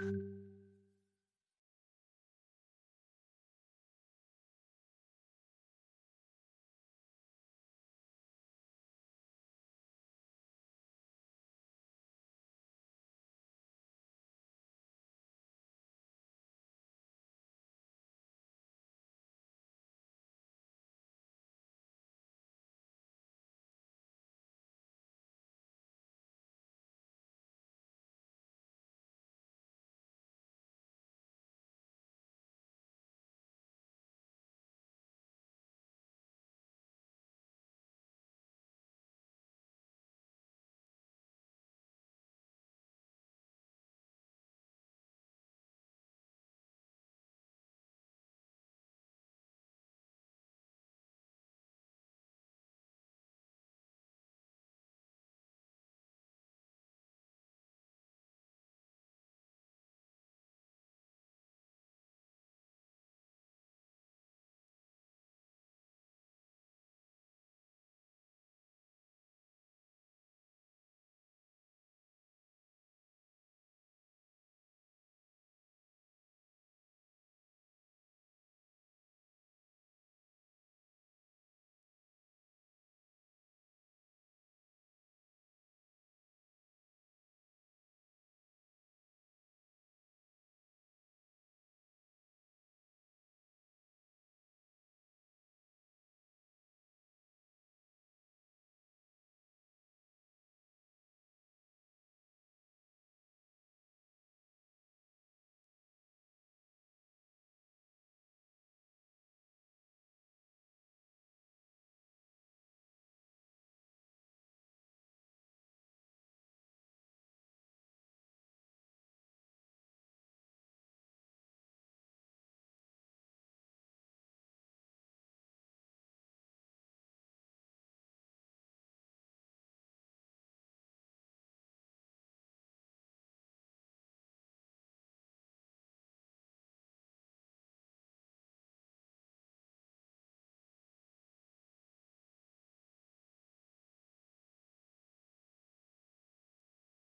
you